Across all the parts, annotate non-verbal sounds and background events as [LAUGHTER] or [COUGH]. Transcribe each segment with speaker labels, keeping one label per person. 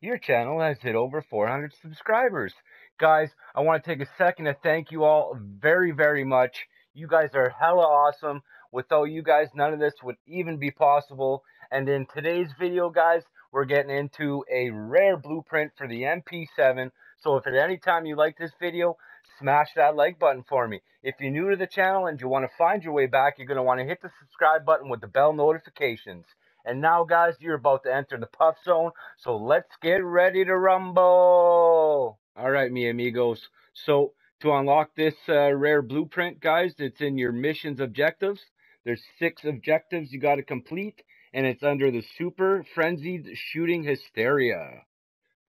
Speaker 1: Your channel has hit over 400 subscribers. Guys, I want to take a second to thank you all very, very much. You guys are hella awesome. Without you guys, none of this would even be possible. And in today's video, guys, we're getting into a rare blueprint for the MP7. So if at any time you like this video, smash that like button for me. If you're new to the channel and you want to find your way back, you're going to want to hit the subscribe button with the bell notifications. And now, guys, you're about to enter the puff zone, so let's get ready to rumble. All right, mi amigos. So to unlock this uh, rare blueprint, guys, it's in your missions objectives. There's six objectives you got to complete, and it's under the Super Frenzied Shooting Hysteria.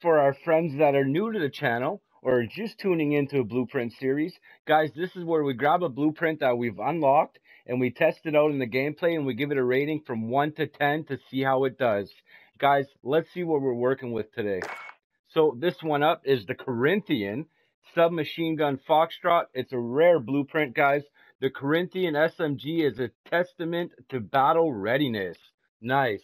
Speaker 1: For our friends that are new to the channel, or just tuning into a blueprint series, guys, this is where we grab a blueprint that we've unlocked and we test it out in the gameplay and we give it a rating from 1 to 10 to see how it does. Guys, let's see what we're working with today. So this one up is the Corinthian submachine gun Foxtrot. It's a rare blueprint, guys. The Corinthian SMG is a testament to battle readiness. Nice.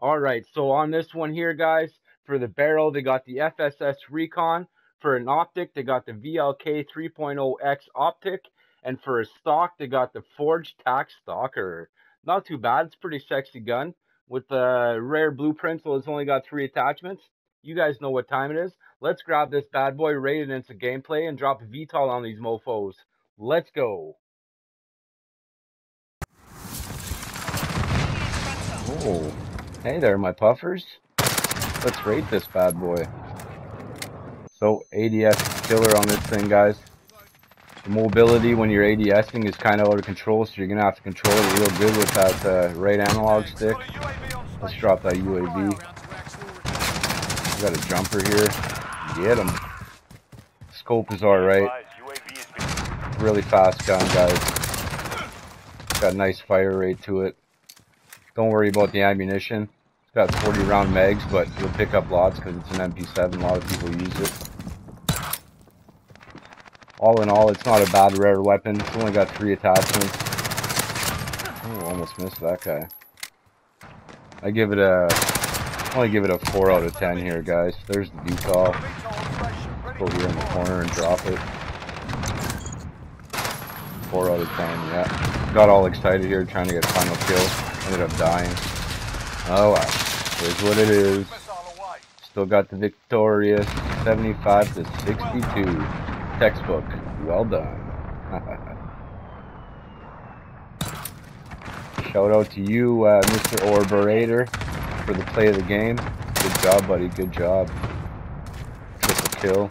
Speaker 1: All right, so on this one here, guys, for the barrel, they got the FSS Recon. For an optic, they got the VLK 3.0X optic. And for a stock, they got the Forged Tac Stalker. Not too bad. It's pretty sexy gun. With the rare blueprint, so it's only got three attachments. You guys know what time it is. Let's grab this bad boy, raid it into gameplay, and drop a VTOL on these mofos. Let's go. Oh, hey there, my puffers. Let's rate this bad boy. So ADS killer on this thing, guys. Mobility when you're ADSing is kind of out of control, so you're going to have to control it real good with that uh, right analog stick. Let's drop that UAV. We got a jumper here. Get him. Scope is alright. Really fast gun, guys. Got a nice fire rate to it. Don't worry about the ammunition. It's got 40 round mags, but you'll pick up lots because it's an MP7. A lot of people use it all in all, it's not a bad rare weapon. It's only got three attachments. Oh, almost missed that guy. I give it a, I only give it a 4 out of 10 here, guys. There's the VTOL. Go here in the corner and drop it. 4 out of 10, yeah. Got all excited here trying to get final kill. Ended up dying. Oh well. Here's what it is. Still got the victorious 75 to 62 textbook. Well done. [LAUGHS] Shout out to you, uh, Mr. Orberator, for the play of the game. Good job, buddy. Good job. Triple kill.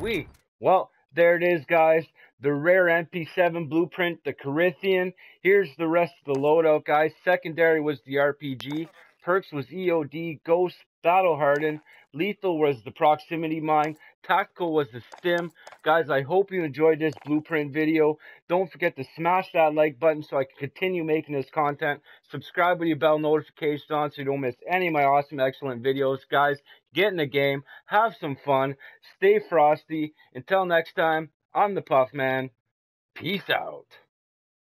Speaker 1: We. Well, there it is, guys. The rare MP7 blueprint, the Corinthian. Here's the rest of the loadout, guys. Secondary was the RPG. Perks was EOD, Ghost, Battle Hardened. Lethal was the proximity mine. Tactical was the stim. Guys, I hope you enjoyed this blueprint video. Don't forget to smash that like button so I can continue making this content. Subscribe with your bell notification on so you don't miss any of my awesome, excellent videos. Guys, get in the game. Have some fun. Stay frosty. Until next time, I'm the Puff Man. Peace out.